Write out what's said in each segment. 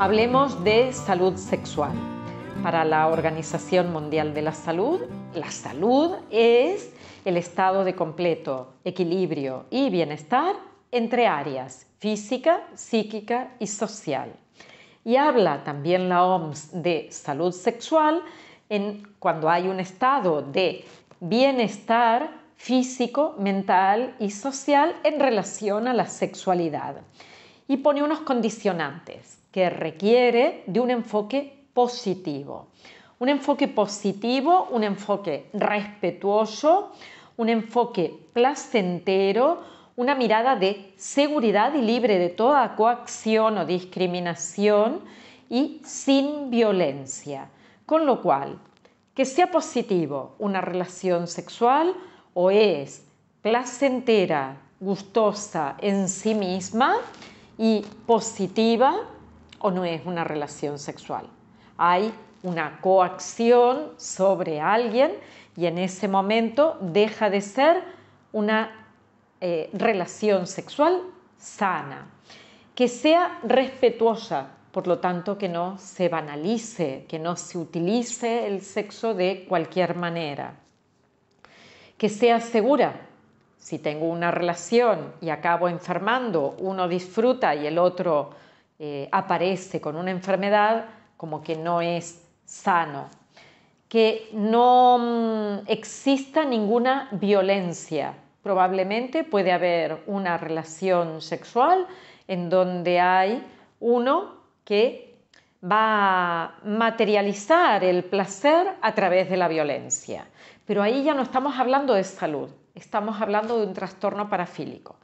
Hablemos de salud sexual. Para la Organización Mundial de la Salud, la salud es el estado de completo equilibrio y bienestar entre áreas física, psíquica y social. Y habla también la OMS de salud sexual en cuando hay un estado de bienestar físico, mental y social en relación a la sexualidad. Y pone unos condicionantes que requiere de un enfoque positivo. Un enfoque positivo, un enfoque respetuoso, un enfoque placentero, una mirada de seguridad y libre de toda coacción o discriminación y sin violencia. Con lo cual, que sea positivo una relación sexual o es placentera, gustosa en sí misma y positiva o no es una relación sexual. Hay una coacción sobre alguien y en ese momento deja de ser una eh, relación sexual sana, que sea respetuosa, por lo tanto que no se banalice, que no se utilice el sexo de cualquier manera, que sea segura. Si tengo una relación y acabo enfermando, uno disfruta y el otro eh, aparece con una enfermedad como que no es sano, que no mm, exista ninguna violencia. Probablemente puede haber una relación sexual en donde hay uno que va a materializar el placer a través de la violencia. Pero ahí ya no estamos hablando de salud, estamos hablando de un trastorno parafílico.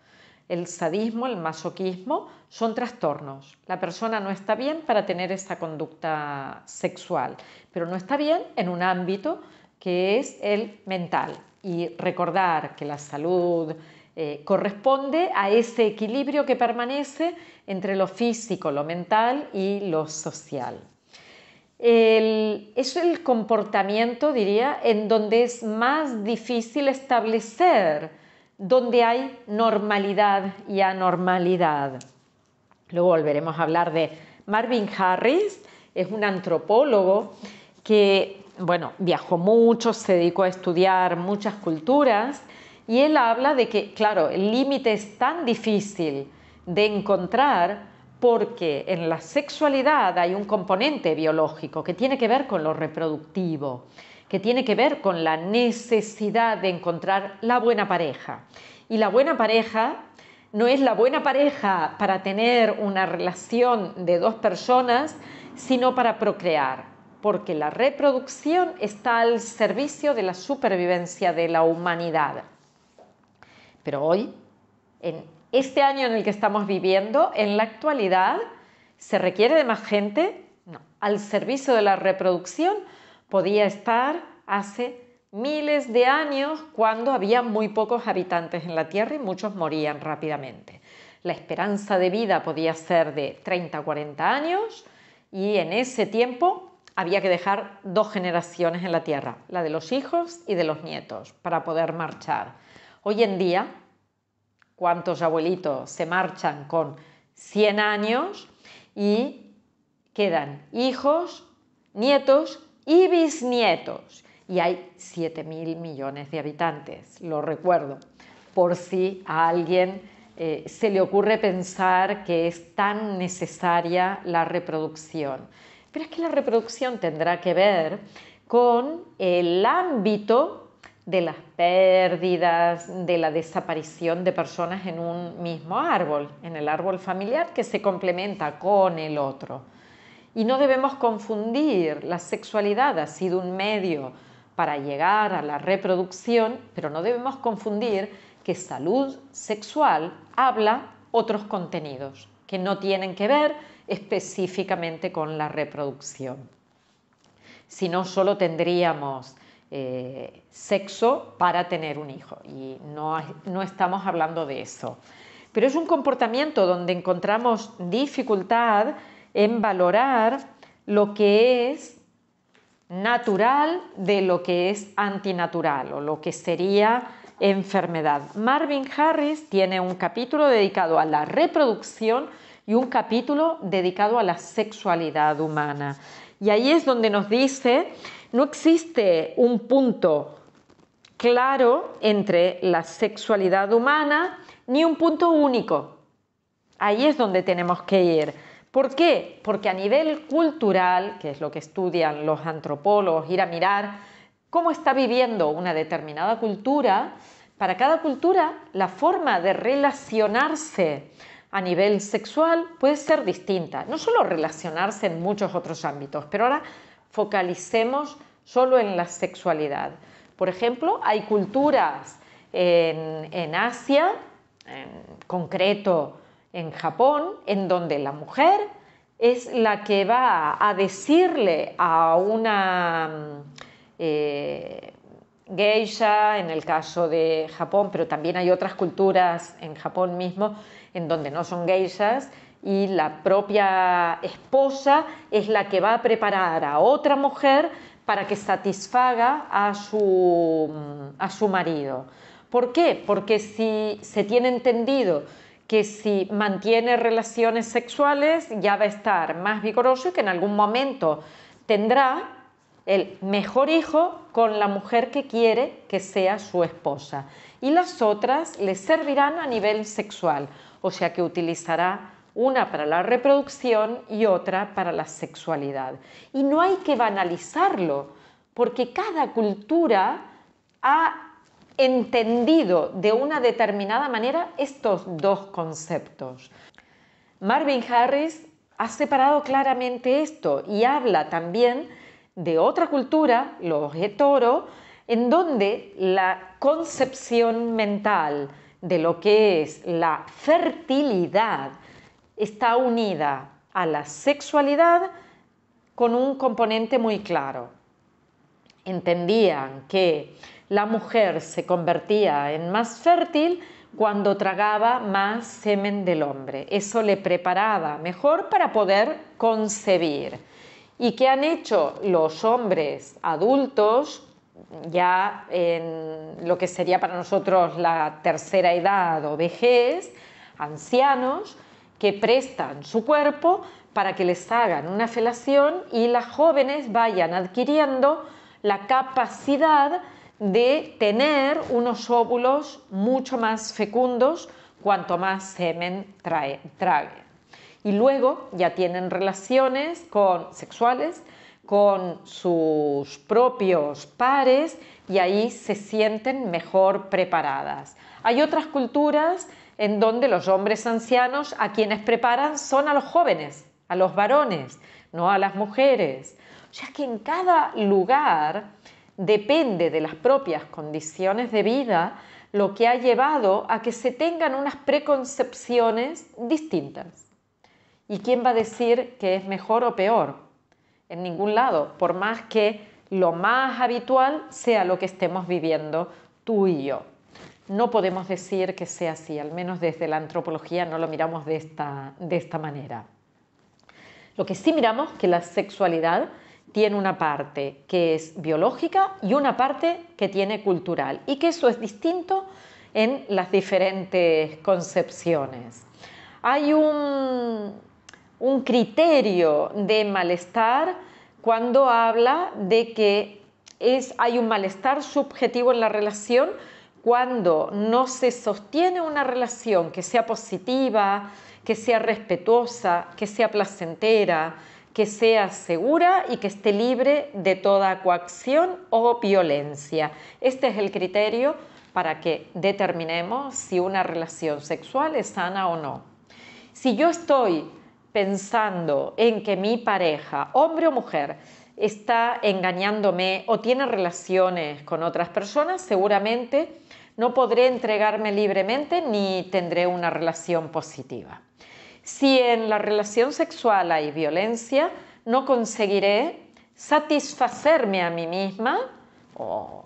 El sadismo, el masoquismo son trastornos. La persona no está bien para tener esa conducta sexual, pero no está bien en un ámbito que es el mental. Y recordar que la salud eh, corresponde a ese equilibrio que permanece entre lo físico, lo mental y lo social. es el comportamiento, diría, en donde es más difícil establecer donde hay normalidad y anormalidad. Luego volveremos a hablar de Marvin Harris, es un antropólogo que, bueno, viajó mucho, se dedicó a estudiar muchas culturas y él habla de que, claro, el límite es tan difícil de encontrar porque en la sexualidad hay un componente biológico que tiene que ver con lo reproductivo que tiene que ver con la necesidad de encontrar la buena pareja. Y la buena pareja no es la buena pareja para tener una relación de dos personas, sino para procrear, porque la reproducción está al servicio de la supervivencia de la humanidad. Pero hoy, en este año en el que estamos viviendo, en la actualidad, ¿se requiere de más gente? Al servicio de la reproducción podía estar hace miles de años cuando había muy pocos habitantes en la Tierra y muchos morían rápidamente. La esperanza de vida podía ser de 30 o 40 años y en ese tiempo había que dejar dos generaciones en la Tierra, la de los hijos y de los nietos, para poder marchar. Hoy en día, ¿cuántos abuelitos se marchan con 100 años y quedan hijos, nietos y bisnietos. Y hay 7 mil millones de habitantes, lo recuerdo, por si a alguien eh, se le ocurre pensar que es tan necesaria la reproducción. Pero es que la reproducción tendrá que ver con el ámbito de las pérdidas, de la desaparición de personas en un mismo árbol, en el árbol familiar que se complementa con el otro. Y no debemos confundir, la sexualidad ha sido un medio para llegar a la reproducción, pero no debemos confundir que salud sexual habla otros contenidos que no tienen que ver específicamente con la reproducción. Si no, solo tendríamos eh, sexo para tener un hijo y no, no estamos hablando de eso. Pero es un comportamiento donde encontramos dificultad en valorar lo que es natural de lo que es antinatural o lo que sería enfermedad. Marvin Harris tiene un capítulo dedicado a la reproducción y un capítulo dedicado a la sexualidad humana. Y ahí es donde nos dice, no existe un punto claro entre la sexualidad humana ni un punto único. Ahí es donde tenemos que ir. ¿Por qué? Porque a nivel cultural, que es lo que estudian los antropólogos, ir a mirar cómo está viviendo una determinada cultura, para cada cultura la forma de relacionarse a nivel sexual puede ser distinta. No solo relacionarse en muchos otros ámbitos, pero ahora focalicemos solo en la sexualidad. Por ejemplo, hay culturas en, Asia, en concreto en Japón, en donde la mujer es la que va a decirle a una eh, geisha, en el caso de Japón, pero también hay otras culturas en Japón mismo en donde no son geishas y la propia esposa es la que va a preparar a otra mujer para que satisfaga a su, a su marido. ¿Por qué? Porque si se tiene entendido que si mantiene relaciones sexuales ya va a estar más vigoroso y que en algún momento tendrá el mejor hijo con la mujer que quiere que sea su esposa. Y las otras le servirán a nivel sexual, o sea que utilizará una para la reproducción y otra para la sexualidad. Y no hay que banalizarlo, porque cada cultura ha entendido de una determinada manera estos dos conceptos. Marvin Harris ha separado claramente esto y habla también de otra cultura, los hetero, en donde la concepción mental de lo que es la fertilidad está unida a la sexualidad con un componente muy claro. Entendían que la mujer se convertía en más fértil cuando tragaba más semen del hombre. Eso le preparaba mejor para poder concebir. ¿Y qué han hecho los hombres adultos ya en lo que sería para nosotros la tercera edad o vejez, ancianos, que prestan su cuerpo para que les hagan una felación y las jóvenes vayan adquiriendo la capacidad de tener unos óvulos mucho más fecundos cuanto más semen trae, trague. Y luego ya tienen relaciones con, sexuales con sus propios pares y ahí se sienten mejor preparadas. Hay otras culturas en donde los hombres ancianos a quienes preparan son a los jóvenes, a los varones, no a las mujeres. O sea que en cada lugar depende de las propias condiciones de vida lo que ha llevado a que se tengan unas preconcepciones distintas. ¿Y quién va a decir que es mejor o peor? En ningún lado, por más que lo más habitual sea lo que estemos viviendo tú y yo. No podemos decir que sea así, al menos desde la antropología no lo miramos de esta, de esta manera. Lo que sí miramos que la sexualidad tiene una parte que es biológica y una parte que tiene cultural y que eso es distinto en las diferentes concepciones. Hay un, un criterio de malestar cuando habla de que es, hay un malestar subjetivo en la relación cuando no se sostiene una relación que sea positiva, que sea respetuosa, que sea placentera, que sea segura y que esté libre de toda coacción o violencia. Este es el criterio para que determinemos si una relación sexual es sana o no. Si yo estoy pensando en que mi pareja, hombre o mujer, está engañándome o tiene relaciones con otras personas, seguramente no podré entregarme libremente ni tendré una relación positiva. Si en la relación sexual hay violencia, no conseguiré satisfacerme a mí misma, o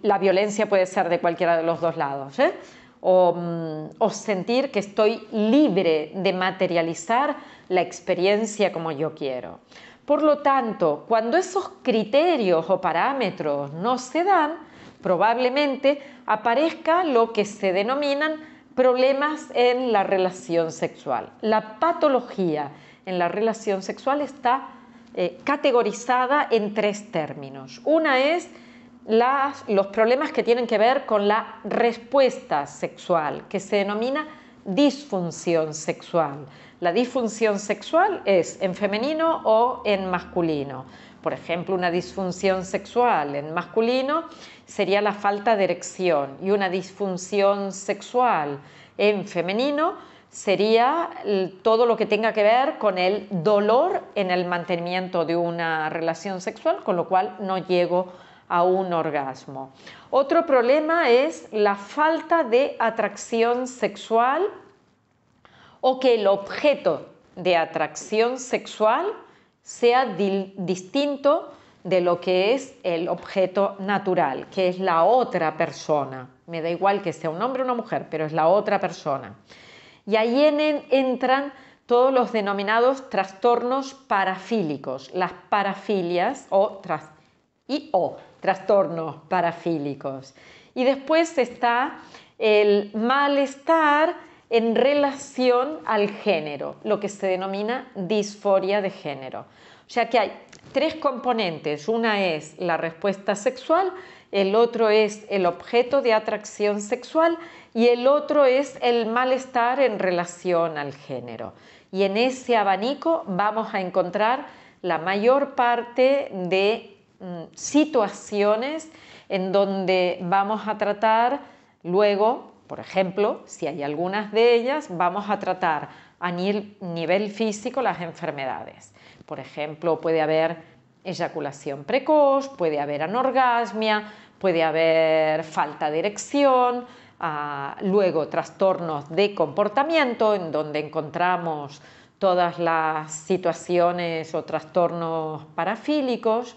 la violencia puede ser de cualquiera de los dos lados, ¿eh? Mm, o, sentir que estoy libre de materializar la experiencia como yo quiero. Por lo tanto, cuando esos criterios o parámetros no se dan, probablemente aparezca lo que se denominan problemas en la relación sexual. La patología en la relación sexual está eh, categorizada en tres términos. Una es los problemas que tienen que ver con la respuesta sexual, que se denomina disfunción sexual. La disfunción sexual es en femenino o en masculino. Por ejemplo, una disfunción sexual en masculino sería la falta de erección y una disfunción sexual en femenino sería todo lo que tenga que ver con el dolor en el mantenimiento de una relación sexual, con lo cual no llego a un orgasmo. Otro problema es la falta de atracción sexual o que el objeto de atracción sexual sea distinto de lo que es el objeto natural, que es la otra persona. Me da igual que sea un hombre o una mujer, pero es la otra persona. Y ahí entran todos los denominados trastornos parafílicos, las parafilias o y o trastornos parafílicos. Y después está el malestar en relación al género, lo que se denomina disforia de género. O sea que hay tres componentes. Una es la respuesta sexual, el otro es el objeto de atracción sexual y el otro es el malestar en relación al género. Y en ese abanico vamos a encontrar la mayor parte de situaciones en donde vamos a tratar luego, por ejemplo, si hay algunas de ellas, vamos a tratar a nivel físico las enfermedades. Por ejemplo, puede haber eyaculación precoz, puede haber anorgasmia, puede haber falta de erección, ah, luego trastornos de comportamiento en donde encontramos todas las situaciones o trastornos parafílicos,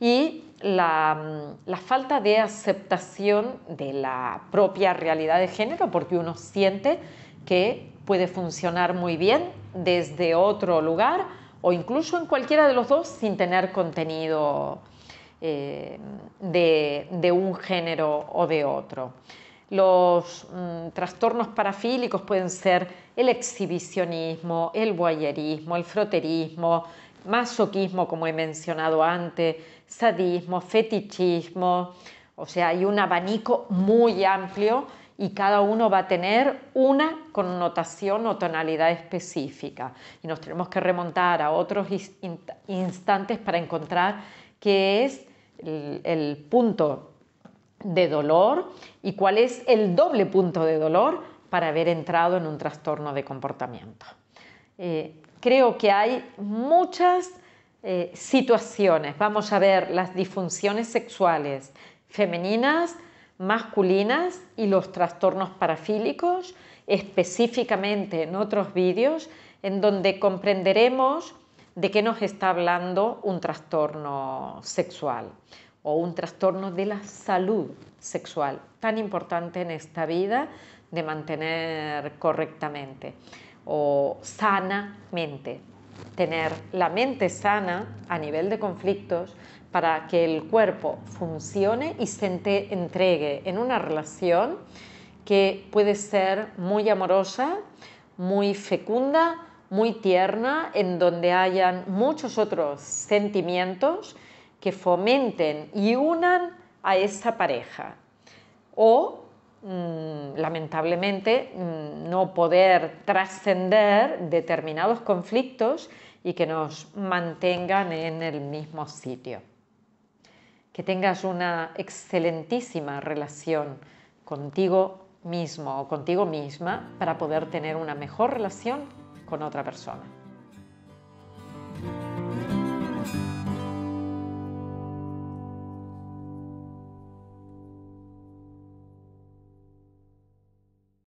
y la, falta de aceptación de la propia realidad de género, porque uno siente que puede funcionar muy bien desde otro lugar o incluso en cualquiera de los dos sin tener contenido eh, de, un género o de otro. Los mm, trastornos parafílicos pueden ser el exhibicionismo, el voyerismo, el froterismo, masoquismo, como he mencionado antes, sadismo, fetichismo, o sea, hay un abanico muy amplio y cada uno va a tener una connotación o tonalidad específica. Y nos tenemos que remontar a otros instantes para encontrar qué es el, punto de dolor y cuál es el doble punto de dolor para haber entrado en un trastorno de comportamiento. Eh, creo que hay muchas eh, situaciones. Vamos a ver las disfunciones sexuales femeninas, masculinas y los trastornos parafílicos, específicamente en otros vídeos, en donde comprenderemos de qué nos está hablando un trastorno sexual o un trastorno de la salud sexual, tan importante en esta vida de mantener correctamente o sanamente tener la mente sana a nivel de conflictos para que el cuerpo funcione y se entregue en una relación que puede ser muy amorosa, muy fecunda, muy tierna, en donde hayan muchos otros sentimientos que fomenten y unan a esa pareja. O lamentablemente mm, no poder trascender determinados conflictos y que nos mantengan en el mismo sitio. Que tengas una excelentísima relación contigo mismo o contigo misma para poder tener una mejor relación con otra persona.